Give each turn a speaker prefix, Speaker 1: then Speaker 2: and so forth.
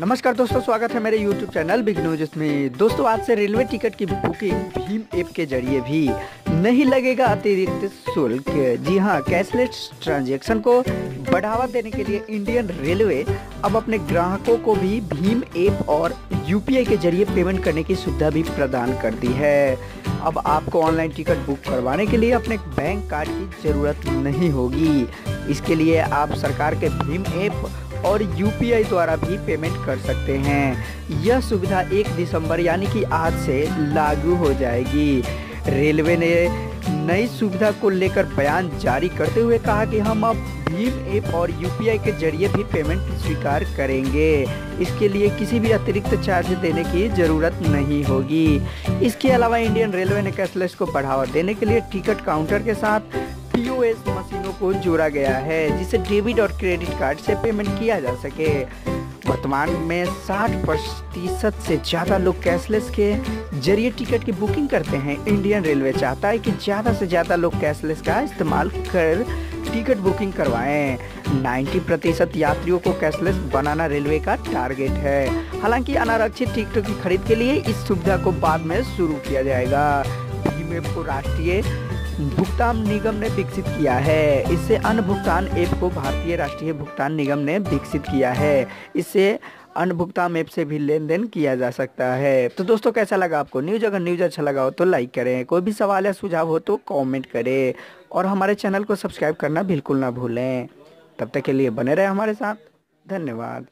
Speaker 1: नमस्कार दोस्तों, स्वागत है मेरे YouTube चैनल बिग न्यूज़ में दोस्तों, आज से रेलवे टिकट की बुकिंग भीम ऐप के ज़रिए भी नहीं लगेगा अतिरिक्त शुल्क। जी हाँ कैशलेस ट्रांजैक्शन को बढ़ावा देने के लिए इंडियन रेलवे अब अपने ग्राहकों को भी भीम ऐप और यूपीआई के ज़रिए पेमेंट करने की सुविधा भी प्रदान कर दी है। अब आपको ऑनलाइन टिकट बुक करवाने के लिए अपने बैंक कार्ड की ज़रूरत नहीं होगी। इसके लिए आप सरकार के भीम ऐप और यूपीआई द्वारा भी पेमेंट कर सकते हैं। यह सुविधा 1 दिसंबर यानी कि आज से लागू हो जाएगी। रेलवे ने नई सुविधा को लेकर बयान जारी करते हुए कहा कि हम अब भीम ऐप और यूपीआई के ज़रिए भी पेमेंट स्वीकार करेंगे। इसके लिए किसी भी अतिरिक्त चार्ज देने की ज़रूरत नहीं होगी। इसके अलावा इंडियन रेलवे ने कैशलेस को बढ़ावा देने के लिए टिकट काउंटर के साथ पीओएस मशीनों को जोड़ा गया है जिसे डेबिट और क्रेडिट कार्ड से पेमेंट किया जा सके। वर्तमान में 60 प्रतिशत से ज़्यादा लोग कैशलेस के ज़रिए टिकट की बुकिंग करते हैं। इंडियन रेलवे चाहता है कि ज़्यादा से ज़्यादा लोग कैशलेस का इस्तेमाल कर टिकट बुकिंग करवाएँ। 90 प्रतिशत यात्रियों को कैशलेस बनाना रेलवे का टारगेट है। हालाँकि अनारक्षित टिकटों की खरीद के लिए इस सुविधा को बाद में शुरू किया जाएगा। को राष्ट्रीय भुगतान निगम ने विकसित किया है। इससे अन्य भुगतान ऐप को भारतीय राष्ट्रीय भुगतान निगम ने विकसित किया है। इससे अन्य भुगतान ऐप से भी लेन देन किया जा सकता है। तो दोस्तों, कैसा लगा आपको न्यूज़? अगर न्यूज़ अच्छा लगा हो तो लाइक करें। कोई भी सवाल या सुझाव हो तो कमेंट करें। और हमारे चैनल को सब्सक्राइब करना बिल्कुल ना भूलें। तब तक के लिए बने रहे हमारे साथ। धन्यवाद।